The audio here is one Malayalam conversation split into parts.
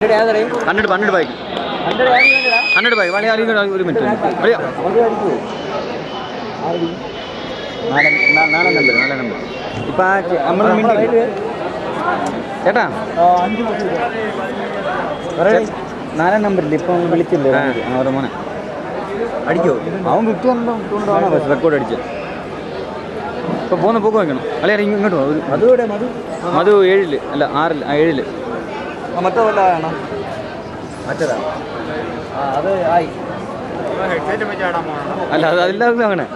Hundred hundred bike hundred bike വണ്ടി അറിയുന്ന ഒരു മിനിറ്റ് അറിയാം നാലാം നമ്പർ നാലാം നമ്പർ ഇപ്പം മിനിറ്റ് ചേട്ടാ. നാലാം നമ്പറിൽ ഇപ്പം വിളിച്ചില്ലേ? അവരുടെ മോനെ. അടിക്കോ? അവൻ കിട്ടുന്നുണ്ടോ കിട്ടുന്നുണ്ടോ ബസ് റെക്കോർഡ് അടിച്ചത് ഇപ്പൊ പോകുന്ന പോക്ക് വയ്ക്കണം. അല്ലെ ഇങ്ങോട്ട് അതുകൂടെ മധു മധു? ഏഴിൽ. അല്ല ആറിൽ. ഏഴിൽ. മറ്റേ വല്ല ആണോ മറ്റേതാ? ആ അത് ആയി. അല്ല അത് എല്ലാവർക്കും അങ്ങനെ.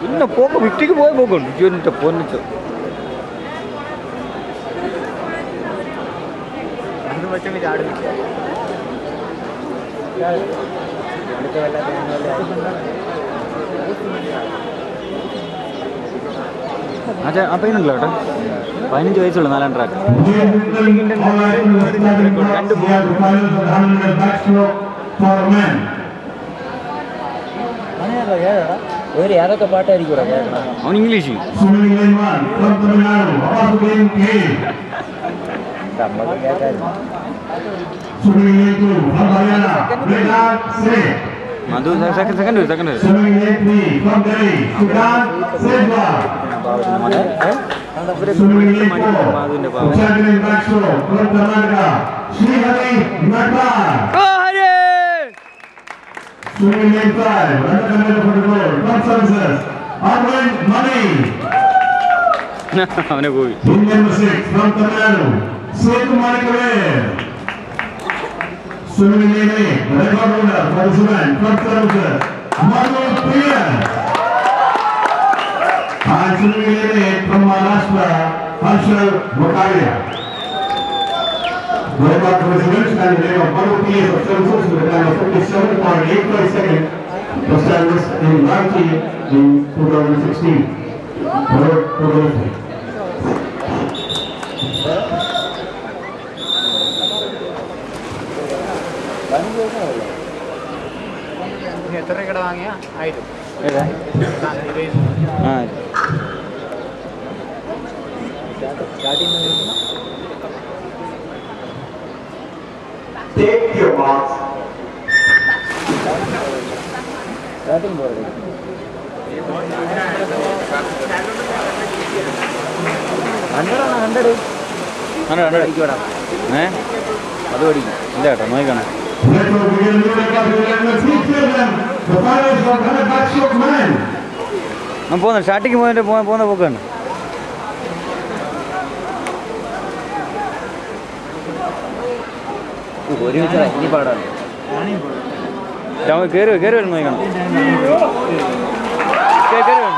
പിന്നെ പോക്ക് വിട്ടിക്ക് പോയ പോക്കുണ്ട്. ചുരുണ്ട പൊന്നിച്ചു അച്ഛാ അപ്പം പയ്യനുണ്ടല്ലോ കേട്ടോ. പതിനഞ്ച് വയസ്സുള്ളൂ നാലാം ട്രാക്ക് രണ്ട് വേറെ ഏതൊക്കെ പാട്ടായിരിക്കും അവൻ English. Madhu second second second വരും മധുവിന്റെ പാവം ഓ, ഹരേ! അവനെ പോയി Swimming record holder for the student, club services, Madhu Priya. And Sunil from Maharashtra, Harshal Mokaria. Goenback residents and they are one PS of services with a time of 57.85 seconds to service in Ranchi in 2016. Road 2003. ಎತ್ತರ ಕಡೆ ವಾಂಗಿಯ ಆಯ್ತು ಹಾಂ Take your marks. ഹൺഡ്രഡാണ് ഹൺഡ്രഡ് ഹൺഡ്രഡ് ഹൺഡ്രഡ് ഏ അത് പഠിക്കും ഇല്ല കേട്ടോ നോക്കണം Let us begin the record ഒരുമിച്ച് ഇനി പാടാണ് കയറി കയറി വരും നോക്കണം കയറി വരും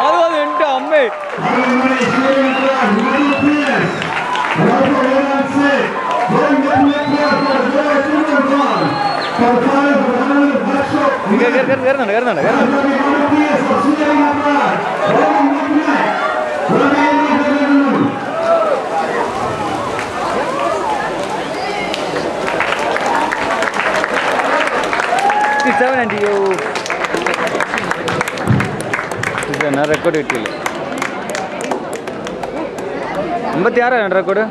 അത് വന്നു എൻ്റെ അമ്മേ Everybody showing the 67 and you ಇದು ನನ್ನ ರೆಕಾರ್ಡ್ ಇಟ್ಟಿಲ್ಲ ಎಂಬತ್ತಾರು ನನ್ನ ರೆಕಾರ್ಡು